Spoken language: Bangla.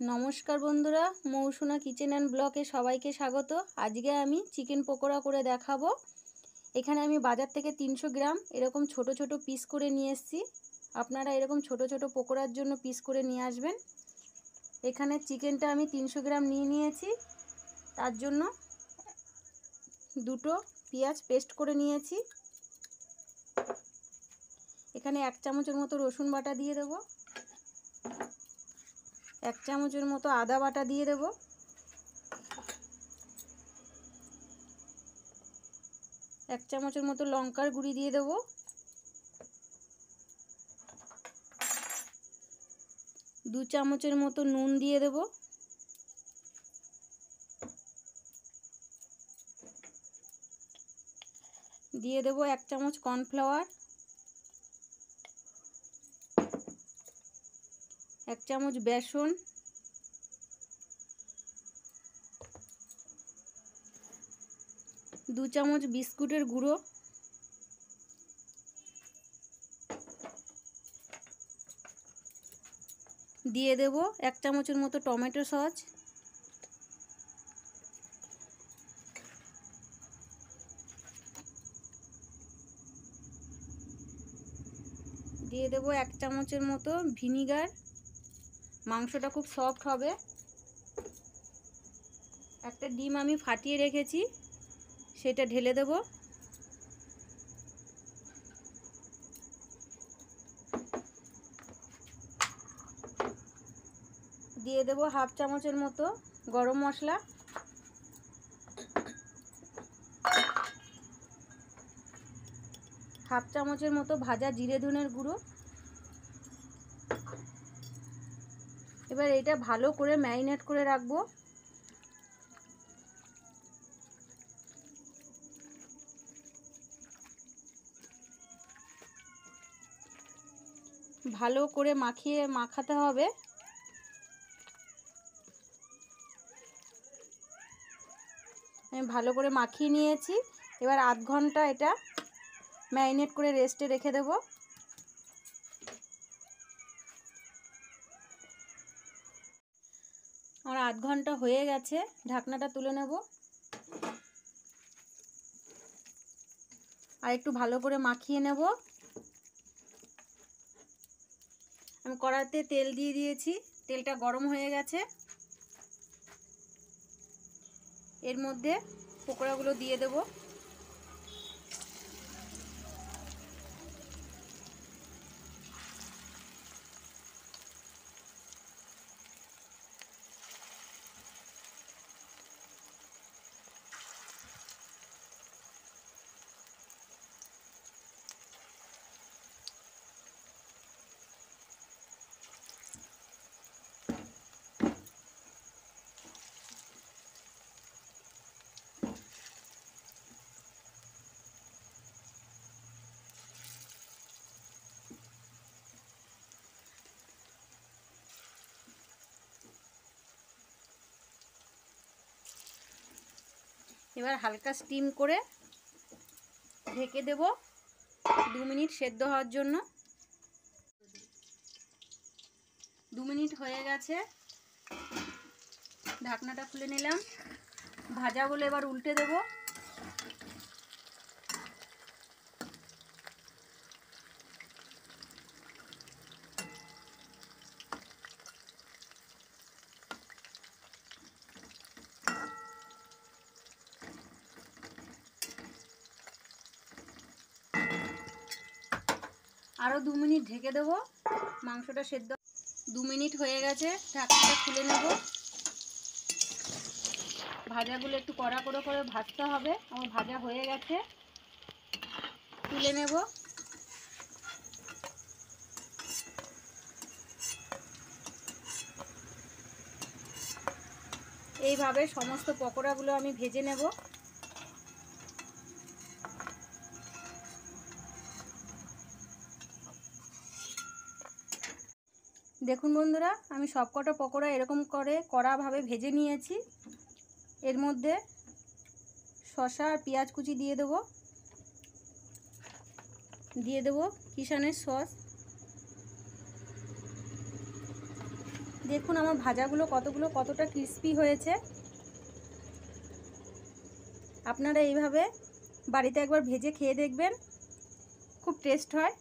নমস্কার বন্ধুরা, মৌসুনা কিচেন অ্যান্ড ব্লকে সবাইকে স্বাগত। আজকে আমি চিকেন পকোড়া করে দেখাবো। এখানে আমি বাজার থেকে তিনশো গ্রাম এরকম ছোট ছোট পিস করে নিয়ে এসেছি। আপনারা এরকম ছোট ছোট পকোড়ার জন্য পিস করে নিয়ে আসবেন। এখানে চিকেনটা আমি তিনশো গ্রাম নিয়ে নিয়েছি। তার জন্য দুটো পেঁয়াজ পেস্ট করে নিয়েছি। এখানে এক চামচের মতো রসুন বাটা দিয়ে দেবো। এক চামচের মতো আদা বাটা দিয়ে দেব। এক চামচের মতো লঙ্কার গুঁড়ি দিয়ে দেব। দু চামচের মতো নুন দিয়ে দেব। দিয়ে দেব এক চামচ কর্নফ্লাওয়ার। এক চামচ বেসন। দু চামচ বিস্কুটের গুঁড়ো। দিয়ে দেব এক চামচের মতো টমেটো সস। দিয়ে দেব এক চামচের মতো ভিনিগার। মাংসটা খুব সফট হবে। একটা ডিম আমি ফাটিয়ে রেখেছি, সেটা ঢেলে দেব। দিয়ে দেব হাফ চামচের মতো গরম মশলা। হাফ চামচের মতো ভাজা জিরে ধনের গুঁড়ো। এবার এটা ভালো করে ম্যারিনেট করে রাখব। ভালো করে মাখিয়ে মাখাতে হবে। আমি ভালো করে মাখিয়ে নিয়েছি। এবার আধ ঘণ্টা এটা ম্যারিনেট করে রেস্টে রেখে দেবো। আমার আধ ঘণ্টা হয়ে গেছে, ঢাকনাটা তুলে নেব। আর একটু ভালো করে মাখিয়ে নেব। আমি কড়াতে তেল দিয়ে দিয়েছি, তেলটা গরম হয়ে গেছে। এর মধ্যে পকোড়াগুলো দিয়ে দেবো। এবার হালকা স্টিম করে ঢেকে দেব দু মিনিট সেদ্ধ হওয়ার জন্য। দু মিনিট হয়ে গেছে। ঢাকনাটা খুলে নিলাম। ভাজা ভাজাগুলো এবার উল্টে দেব। আরও দু মিনিট ঢেকে দেবো। মাংসটা সেদ্ধ দু মিনিট হয়ে গেছে, ঢাকনাটা খুলে নেব। ভাজাগুলো একটু কড়া করে করে ভাজতে হবে। আমার ভাজা হয়ে গেছে। তুলে নেব। এইভাবে সমস্ত পকোড়াগুলো আমি ভেজে নেব। দেখুন বন্ধুরা, আমি সবকটা পকোড়া এরকম করে কড়াভাবে ভেজে নিয়েছি। এর মধ্যে শসা আর পেঁয়াজ কুচি দিয়ে দেব। দিয়ে দেব কিষানের সস। দেখুন আমার ভাজাগুলো কতগুলো, কতটা ক্রিস্পি হয়েছে। আপনারা এইভাবে বাড়িতে একবার ভেজে খেয়ে দেখবেন, খুব টেস্ট হয়।